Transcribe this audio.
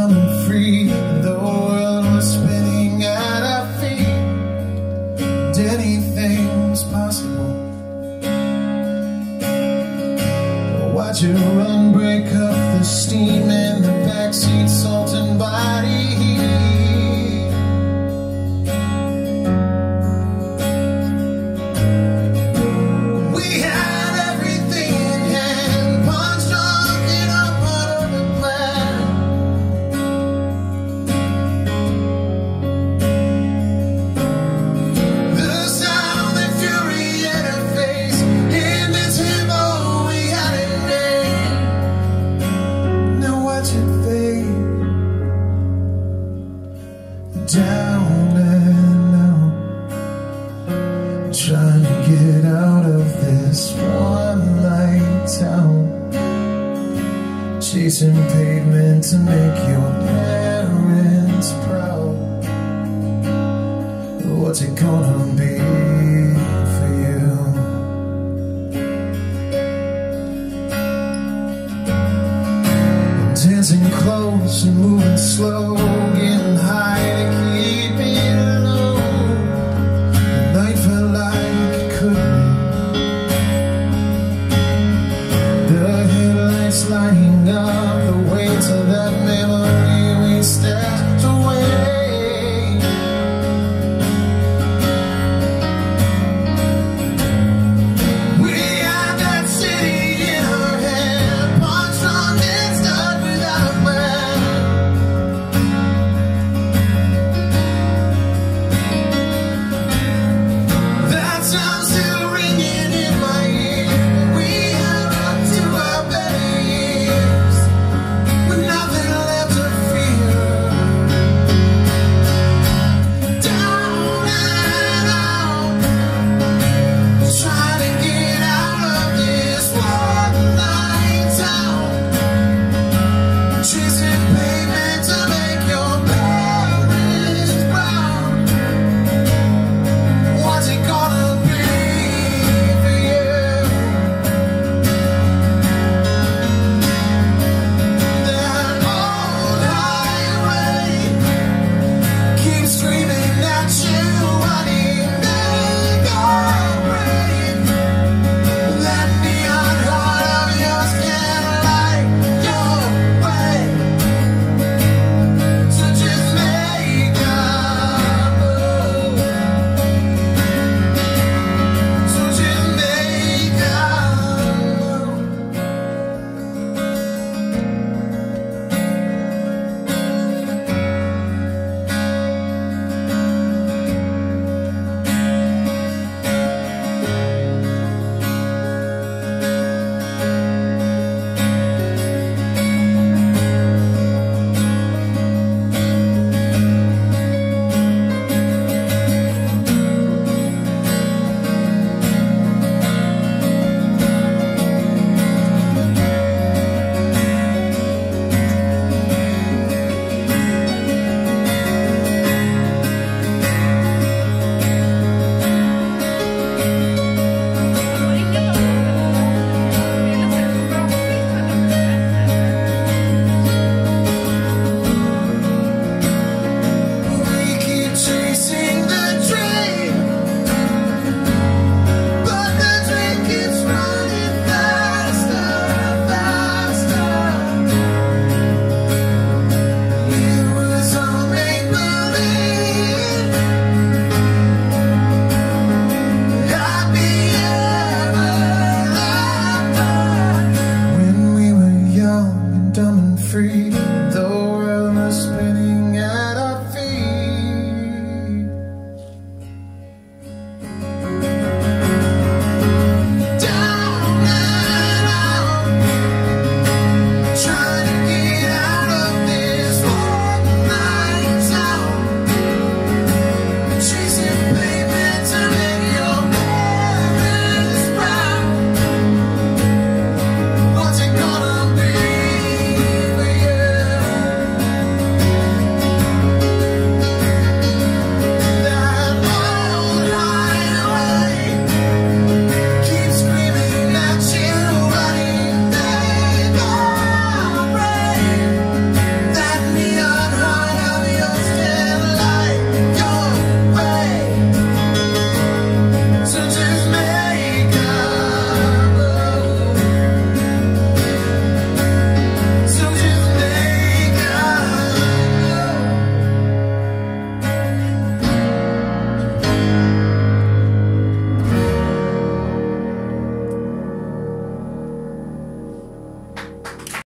coming free The world was spinning at our feet. And anything was possible? Watch it run, break up the steam in the backseat song get out of this one light town Chasing pavement to make your parents proud What's it gonna be for you? Dancing close and moving slow